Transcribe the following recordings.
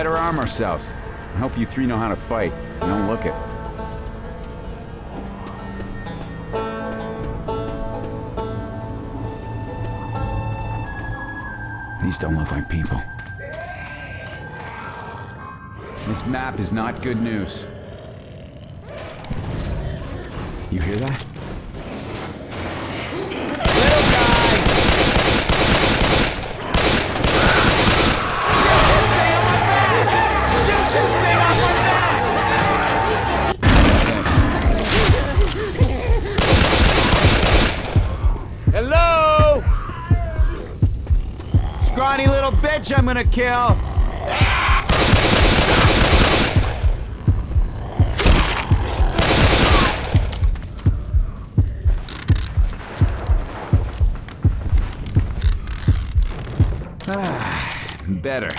better arm ourselves. I hope you three know how to fight. Don't look it. These don't look like people. This map is not good news. You hear that? Bitch I'm gonna kill. Ah, better.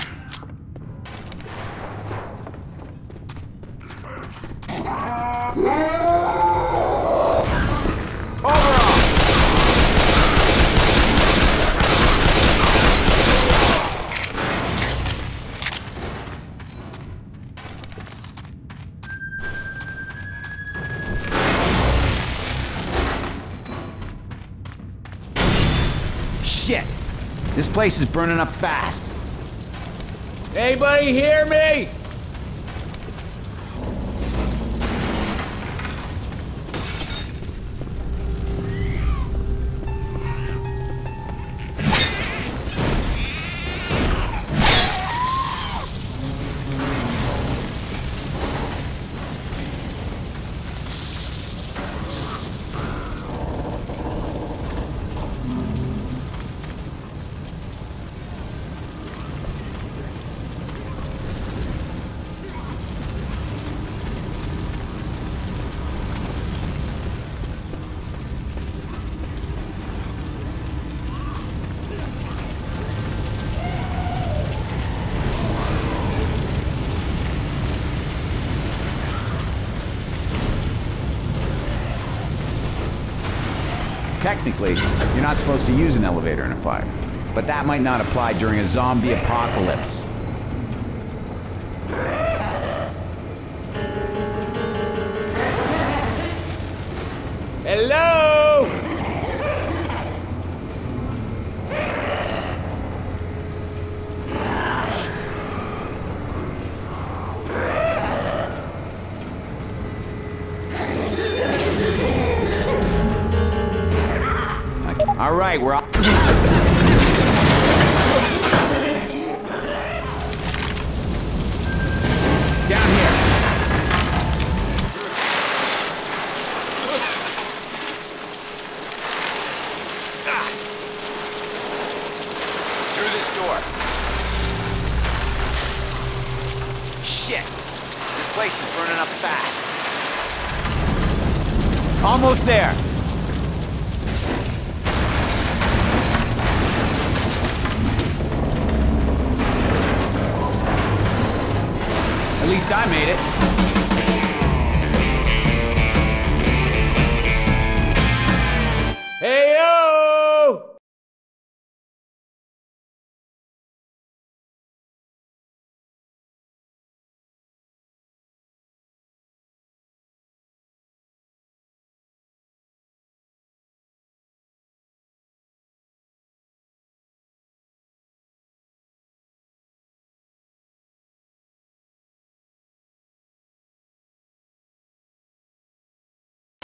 Place is burning up fast. Anybody hear me? Technically, you're not supposed to use an elevator in a fire. But that might not apply during a zombie apocalypse. Right, we're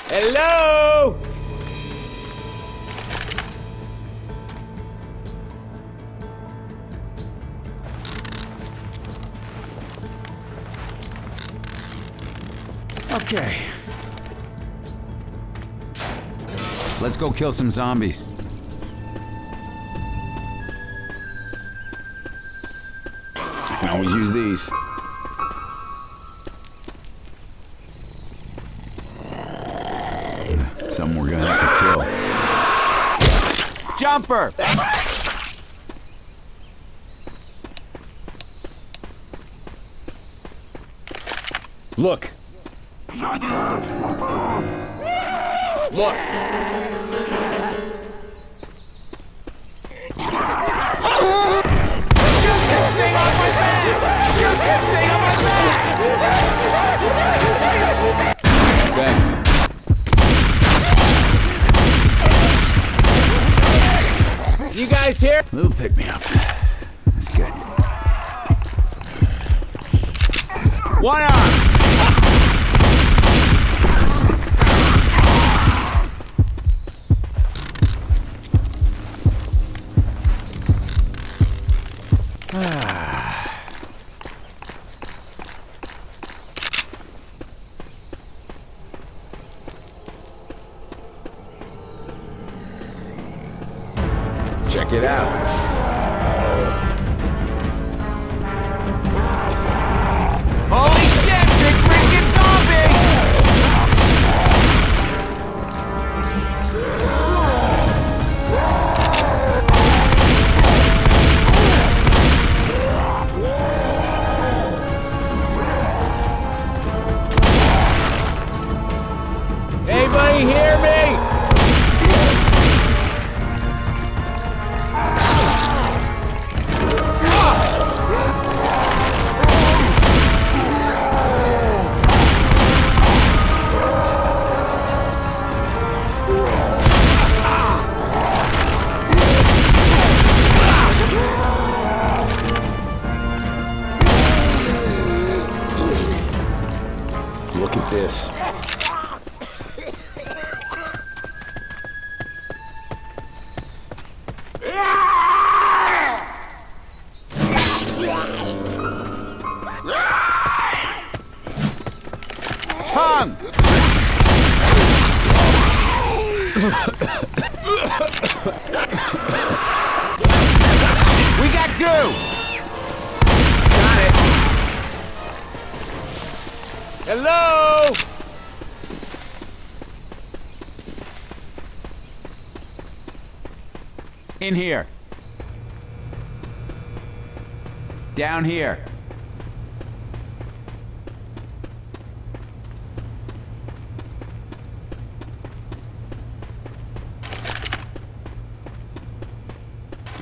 Hello! Okay. Let's go kill some zombies. I can always use these. Jumper! Look. Look. Guys here? Lou pick me up. That's good. One arm. We got goo! Got it. Hello? In here. Down here.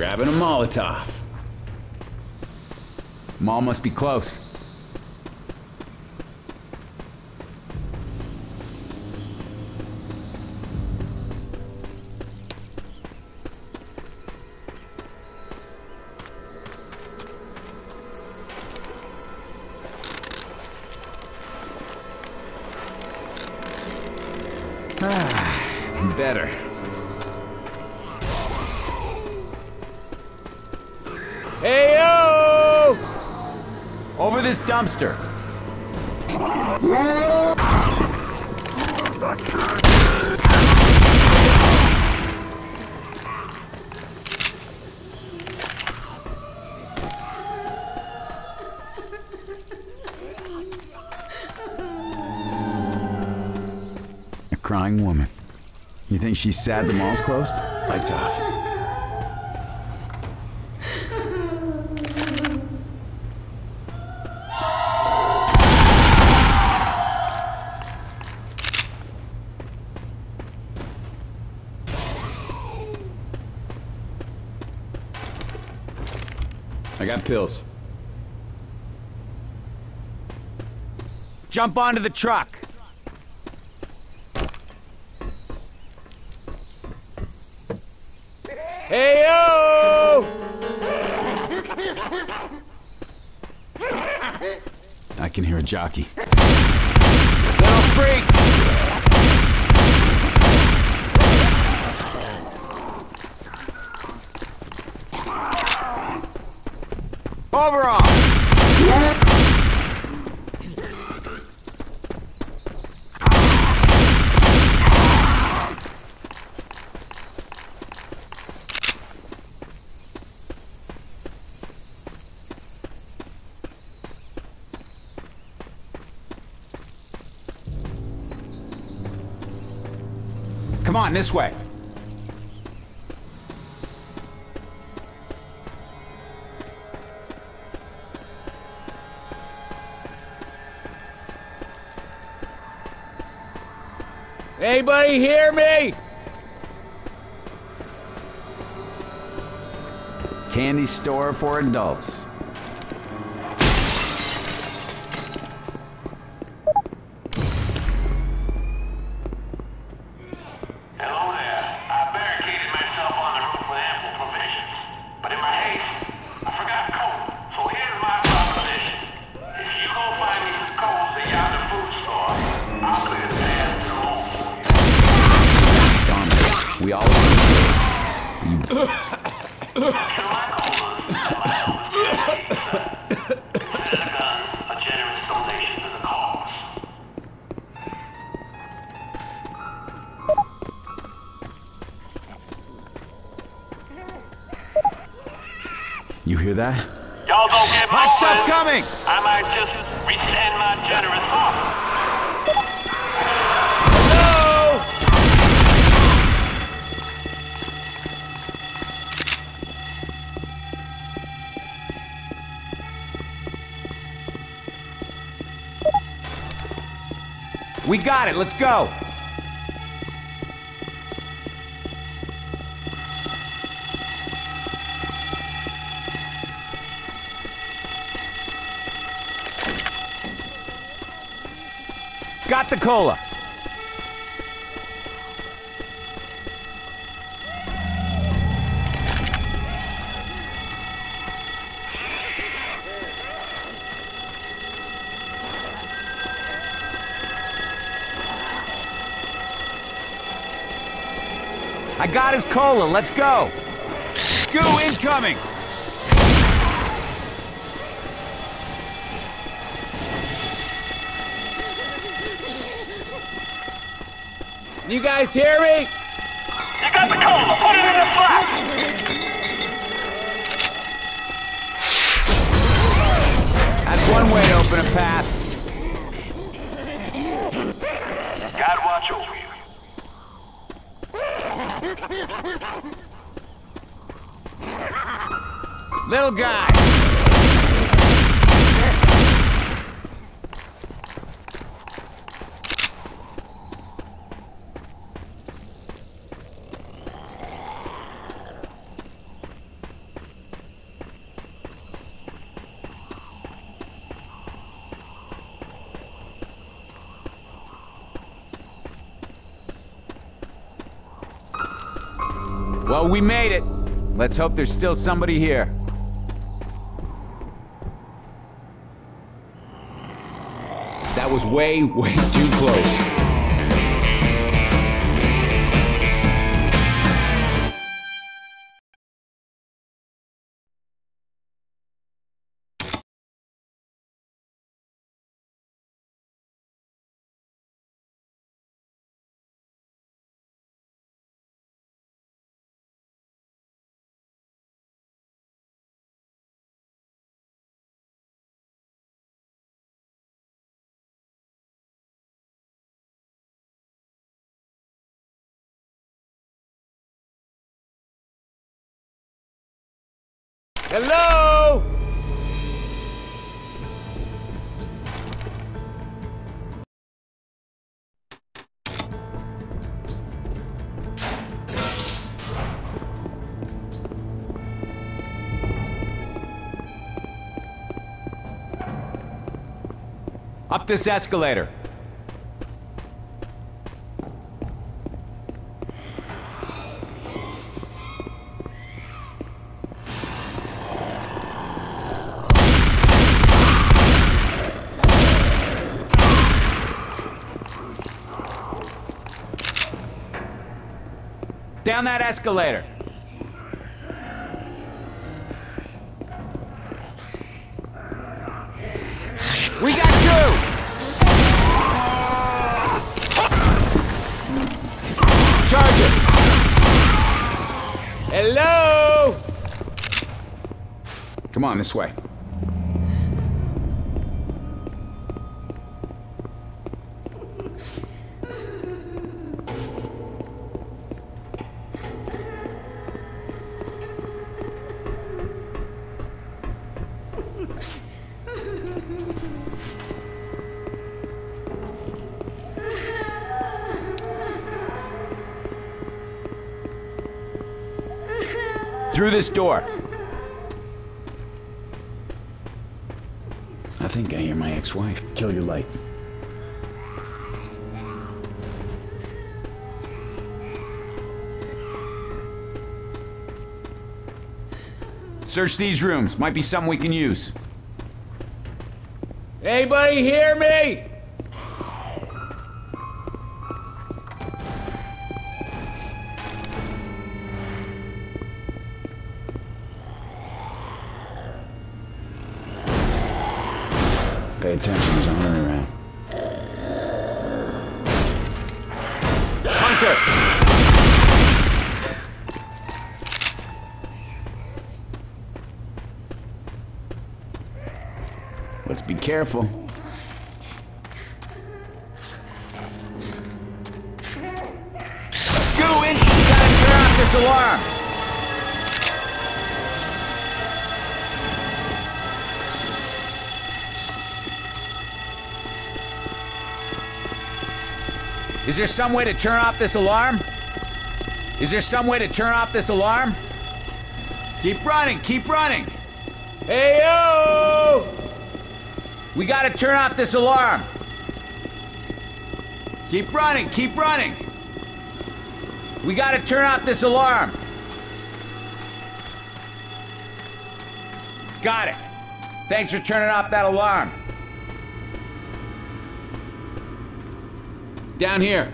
Grabbing a Molotov. Mall must be close. Ah, better. Hey yo! Over this dumpster. A crying woman. You think she's sad the mall's closed? Lights off. Got pills. Jump onto the truck. Hey yo! I can hear a jockey. Little freak! Overall! Come on, this way. Anybody hear me? Candy store for adults. I might just resend my generous offer. We got it. Let's go. Got the cola. I got his cola. Let's go. Goo incoming! You guys hear me? You got the cola. Put it in the flat. That's one way to open a path. God watch over you. Little guy. We made it. Let's hope there's still somebody here. That was way, way too close. Hello? Up this escalator. Down that escalator. We got two! It! Hello? Come on, this way. Through this door. I think I hear my ex-wife. Kill your light. Search these rooms. Might be something we can use. Anybody hear me? Let's be careful. Go in! You gotta turn off this alarm! Is there some way to turn off this alarm? Is there some way to turn off this alarm? Keep running, keep running! Hey! We gotta turn off this alarm! Keep running, keep running! We gotta turn off this alarm. Got it. Thanks for turning off that alarm. Down here.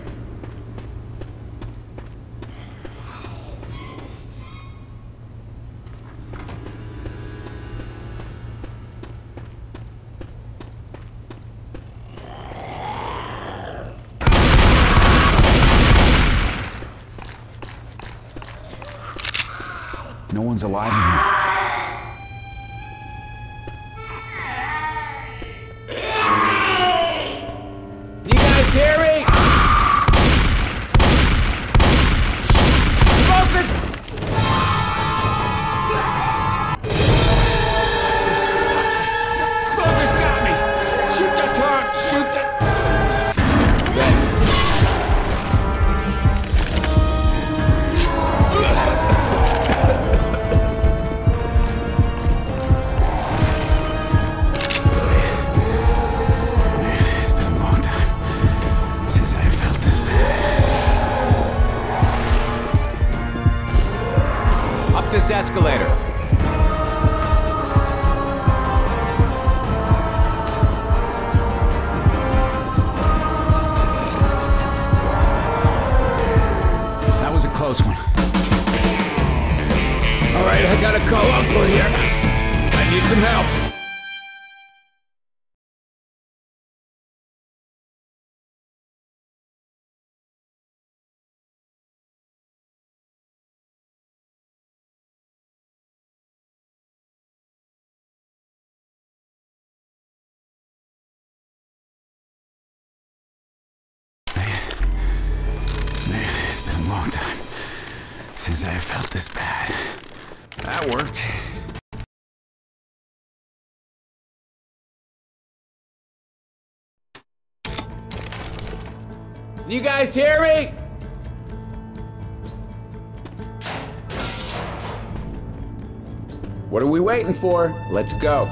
One's alive in here. This escalator. That was a close one. All right, I gotta call Uncle here. I need some help. You guys hear me? What are we waiting for? Let's go.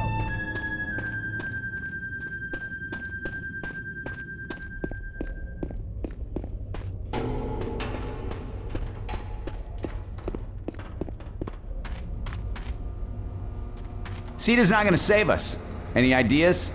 CEDA's not gonna save us. Any ideas?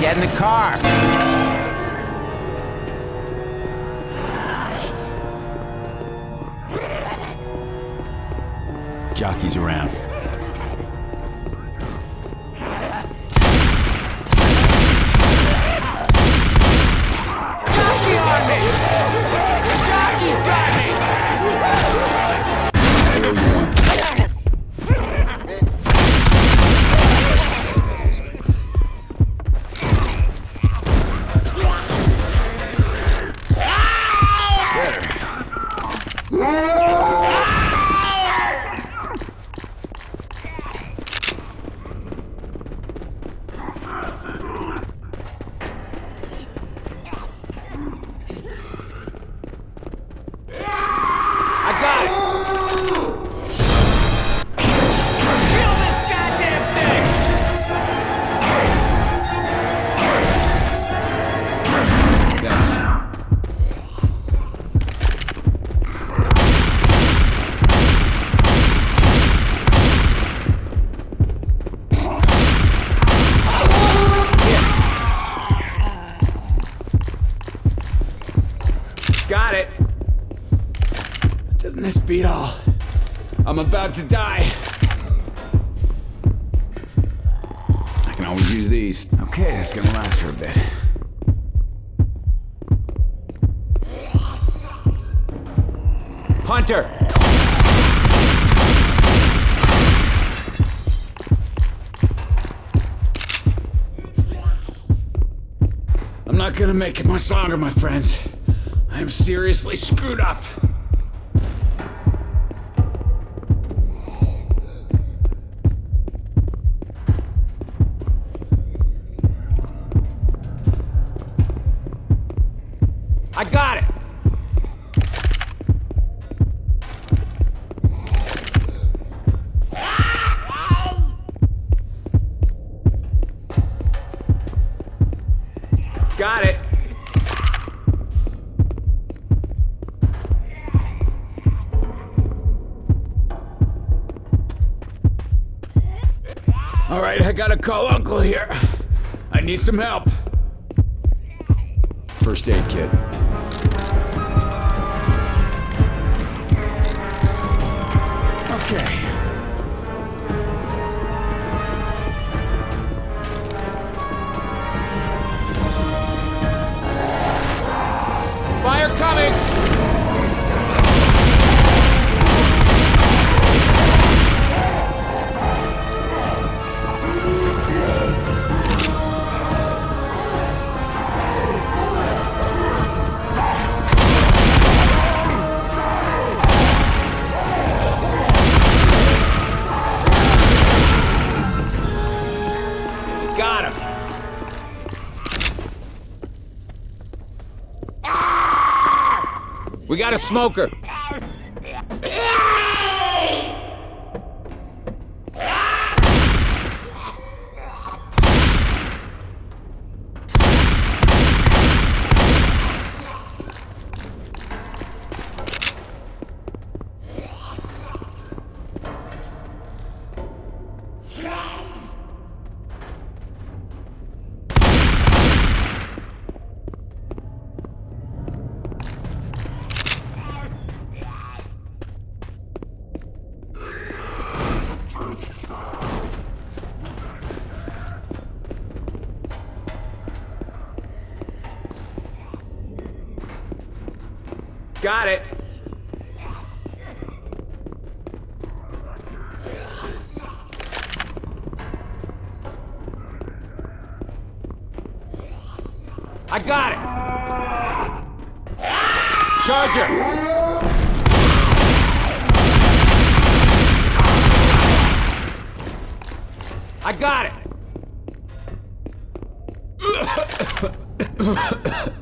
Get in the car! Jockey's around. I'm about to die. I can always use these. Okay, that's gonna last for a bit. Hunter! I'm not gonna make it much longer, my friends. I am seriously screwed up. I got it! Got it. All right, I gotta call Uncle here. I need some help. First aid kit. Okay. Smoker. Got it. I got it. Charger. I got it.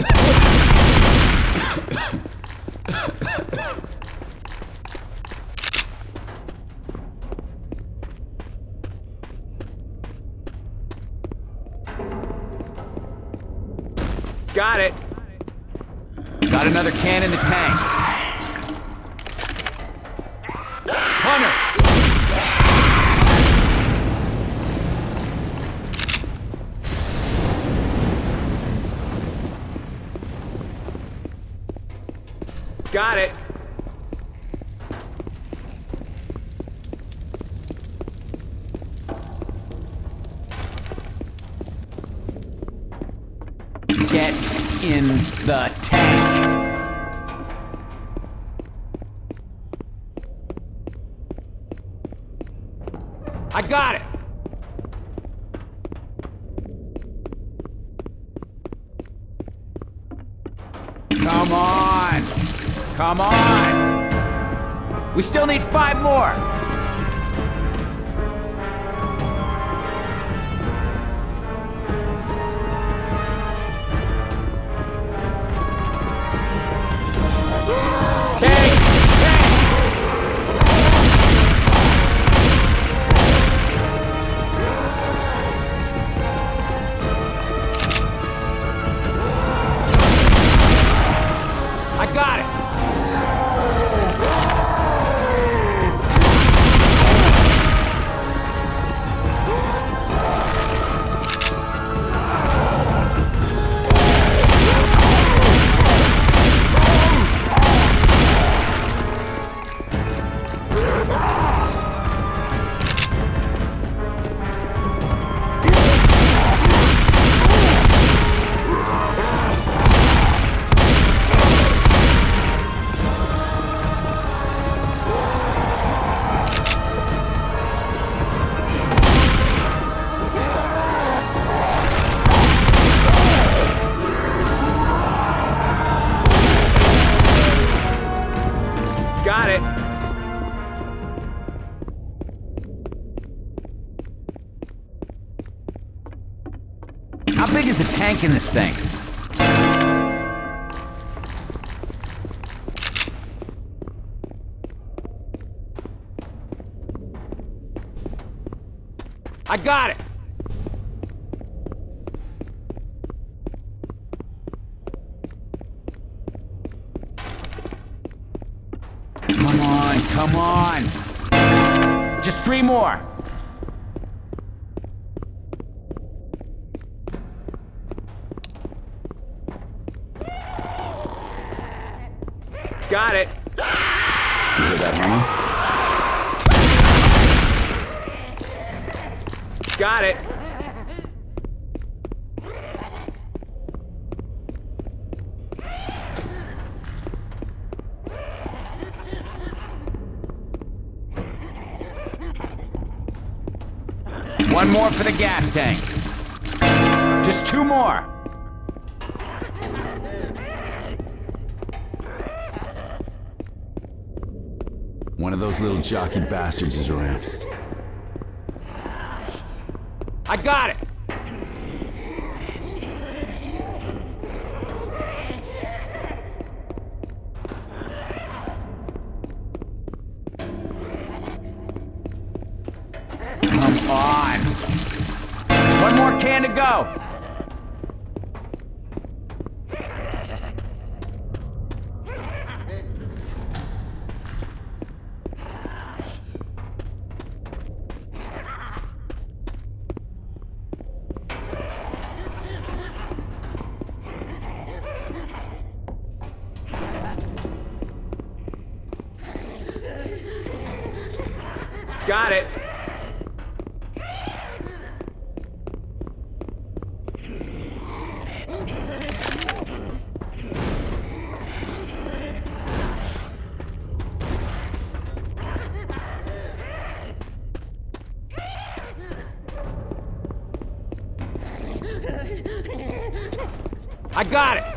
Got it. Got another can in the tank. Hunter. Got it. Get in the tank. I got it. Come on. Come on. We still need five more. In this thing? I got it! Come on, come on! Just three more. Got it. You hear that, Honey? Got it. One more for the gas tank. Just two more. Those little jockey bastards is around. I got it. Got it. I got it.